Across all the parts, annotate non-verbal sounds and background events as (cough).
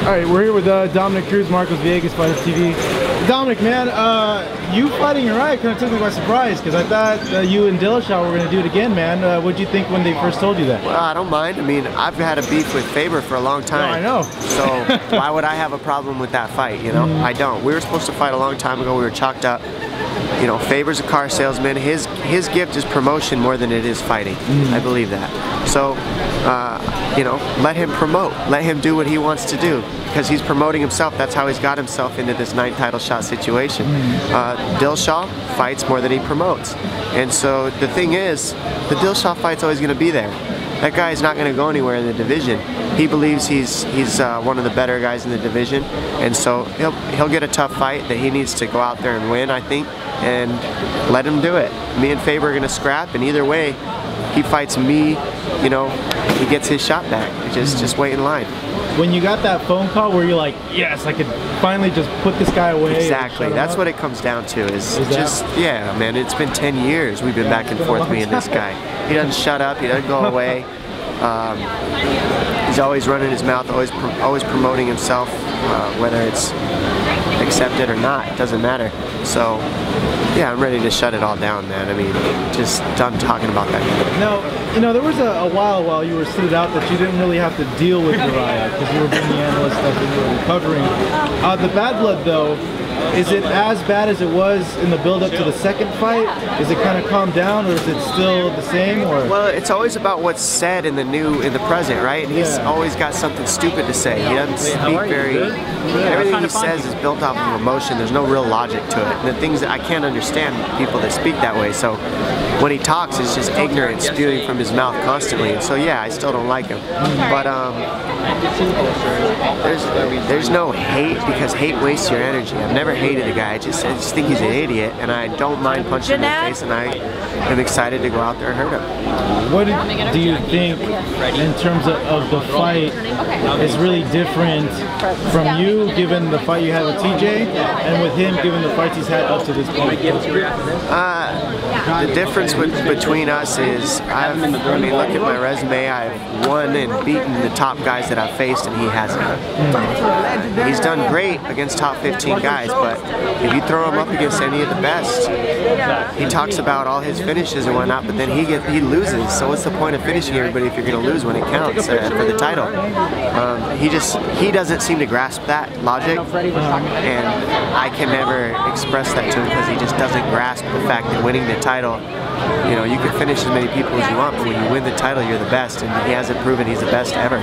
All right, we're here with uh, Dominick Cruz, Marcos Villegas, Fight Hub TV. Dominick, man, uh, you fighting Urijah kind of took me by surprise because I thought uh, you and Dillashaw were going to do it again, man. Uh, what did you think when they first told you that? Well, I don't mind. I mean, I've had a beef with Faber for a long time. I know. So (laughs) why would I have a problem with that fight? You know, mm. I don't. We were supposed to fight a long time ago. We were chalked up. You know, Faber's a car salesman. His his gift is promotion more than it is fighting. Mm. I believe that. So, uh, you know, let him promote. Let him do what he wants to do because he's promoting himself. That's how he's got himself into this nine title shot situation. Mm. Uh, Dillashaw fights more than he promotes. And so the thing is, the Dillashaw fight's always going to be there. That guy is not going to go anywhere in the division. He believes he's he's uh, one of the better guys in the division, and so he'll he'll get a tough fight that he needs to go out there and win. I think, and let him do it. Me and Faber are going to scrap, and either way, he fights me. You know, he gets his shot back. Just just wait in line when you got that phone call where you're like, yes, I could finally just put this guy away. Exactly. That's what it comes down to is, is just, yeah, man, it's been 10 years we've been yeah, back and forth, me and this guy. He doesn't shut up, he doesn't go (laughs) away. Um, he's always running his mouth, always always promoting himself, uh, whether it's accepted or not, it doesn't matter. So yeah, I'm ready to shut it all down, man. I mean, just done talking about that. Now, you know, there was a, a while while you were suited out that you didn't really have to deal with Urijah because you were doing the analyst and you were recovering. Uh, the bad blood, though, is it as bad as it was in the build-up to the second fight? Is it kind of calmed down, or is it still the same? Or well, it's always about what's said in the new, in the present, right? And he's yeah. always got something stupid to say. He doesn't speak very. Everything he says is built off of emotion. There's no real logic to it. And the things that I can't understand people that speak that way. So when he talks, it's just ignorance spewing from his mouth constantly. And so yeah, I still don't like him. But um, there's there's no hate because hate wastes your energy. I've never hated a guy. I just, I just think he's an idiot, and I don't mind punching him in the face, and I am excited to go out there and hurt him. What do you think, in terms of, of the fight, is really different from you, given the fight you had with TJ, and with him, given the fights he's had up to this point? Uh, the difference with, between us is, I've, I mean, look at my resume. I've won and beaten the top guys that I've faced, and he hasn't. Mm. He's done great against top 15 guys, but if you throw him up against any of the best, he talks about all his finishes and whatnot, but then he get, he loses. So what's the point of finishing everybody if you're going to lose when it counts uh, for the title? Um, he just he doesn't seem to grasp that logic, and I can never express that to him because he just doesn't grasp the fact that winning the title you know, you can finish as many people as you want, but when you win the title, you're the best, and he hasn't proven he's the best ever.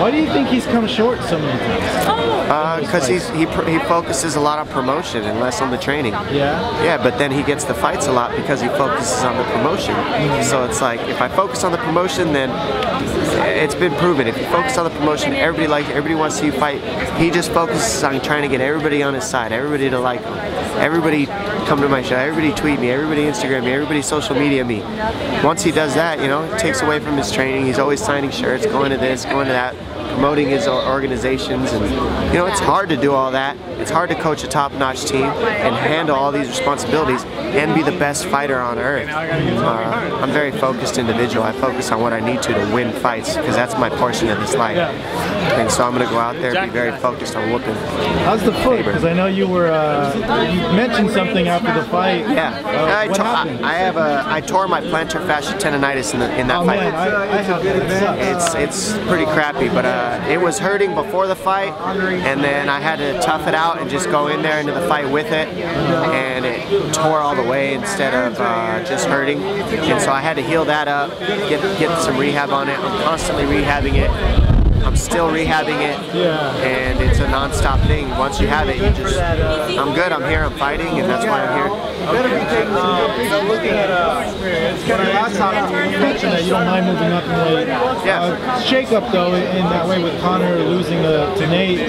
Why do you think he's come short so many times? Because uh, he's he, he focuses a lot on promotion and less on the training. Yeah. Yeah, but then he gets the fights a lot because he focuses on the promotion. Mm -hmm. So it's like if I focus on the promotion, then it's been proven. If you focus on the promotion, everybody like everybody wants to see you fight. He just focuses on trying to get everybody on his side, everybody to like him, everybody come to my show, everybody tweet me, everybody Instagram me, everybody social media me. Once he does that, you know, it takes away from his training. He's always signing shirts, going to this, going to that promoting his organizations and you know it's hard to do all that. It's hard to coach a top-notch team and handle all these responsibilities and be the best fighter on earth. Uh, I'm a very focused individual. I focus on what I need to to win fights because that's my portion of this life. And so I'm gonna go out there and be very focused on whooping how's the foot? Because I know you were uh, you mentioned something after the fight. Yeah. Uh, I, what happened? I, I have a I tore my plantar fascia tendonitis in, the, in that oh, fight. man, I, I it's it's pretty crappy but uh, uh, it was hurting before the fight, and then I had to tough it out and just go in there into the fight with it, and it tore all the way instead of uh, just hurting. And so I had to heal that up, get get some rehab on it. I'm constantly rehabbing it. I'm still rehabbing it, and it's a non-stop thing. Once you have it, you just, I'm good, I'm here, I'm fighting, and that's why I'm here. Um, looking at uh, last time you mentioned that you don't mind moving up in weight. Yeah. Uh, shake up though in that way with Conor losing uh, to Nate.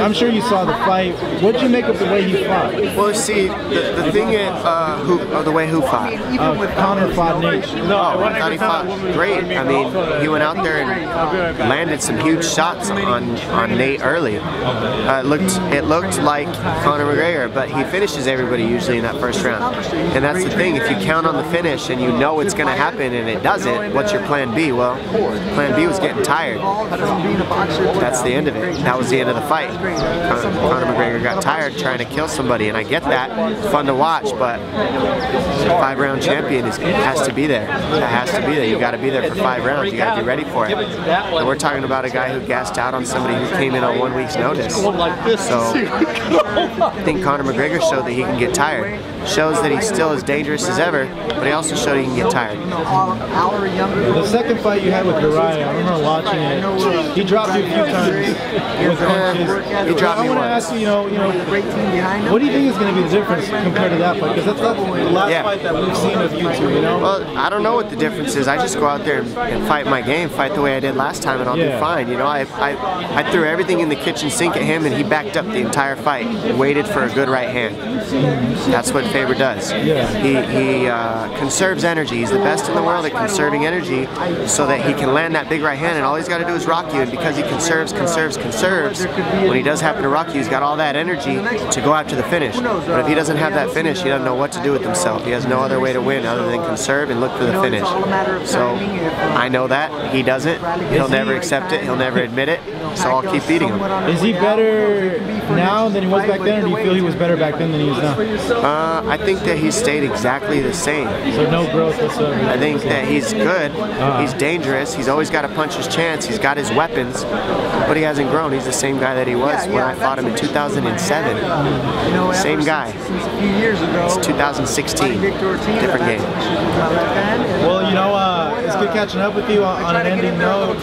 I'm sure you saw the fight. What did you make of the way he fought? Well, see, the, the thing is, uh, who, oh, the way who fought? Uh, Conor fought Nate. No, I thought he fought great. I mean, he went out there and landed some huge shots on on Nate early. Uh, it looked it looked like Conor McGregor, but he finishes everybody usually in that first round. And that's the thing. If you count on the finish and you know it's going to happen and it doesn't, what's your plan B? Well, plan B was getting tired. That's the end of it. That was the end of the fight. Con- Conor McGregor got tired trying to kill somebody, and I get that. Fun to watch, but five round champion is, has to be there. That has to be there. You got to be there for five rounds. You got to be ready for it. And we're talking about a guy who gassed out on somebody who came in on one week's notice. So I think Conor McGregor showed that he can get tired. Shows that he's still as dangerous as ever, but he also showed he can get tired. The second fight you had with Urijah, I remember watching it. He dropped you a few times with punches. He dropped I want to ask you, you know, you know, what do you think is going to be the difference compared to that fight? Because that's not the last Yeah. fight that we've seen of you two, you know? Well, I don't know what the difference is. I just go out there and, and fight my game, fight the way I did last time, and I'll Yeah. be fine. You know, I, I I threw everything in the kitchen sink at him, and he backed up the entire fight, waited for a good right hand. That's what Faber does. Yeah. He he uh, conserves energy. He's the best in the world at conserving energy, so that he can land that big right hand, and all he's got to do is rock you. And because he conserves, conserves, conserves, when he does happen to rock you, he's got all that energy to go after the finish. But if he doesn't have that finish, he doesn't know what to do with himself. He has no other way to win other than conserve and look for the finish. So I know that he doesn't. He'll never accept it. He'll never admit it. So I'll keep beating him. Is he better now than he was back then, or do you feel he was better back then than he is now? Uh, I think that he stayed exactly the same. So no whatsoever. I think that he's good. He's dangerous. He's always got to punch his chance. He's got his weapons, but he hasn't grown. He's the same guy that he was when I fought him in 2007. Same guy. It's 2016. Different game. Well, you know, uh, it's good catching up with you on, on an ending note.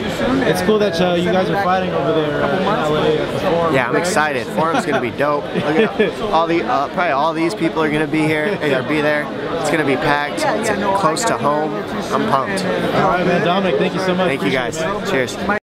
It's cool that uh, you guys are fighting over there uh, in LA at the forum. Yeah, I'm excited. Forum's gonna be dope. Look at (laughs) all the uh, probably all these people are gonna be here. Or be there. It's gonna be packed. It's close to home. I'm pumped. All right, man. Dominick, thank you so much. Thank you guys. it. Cheers.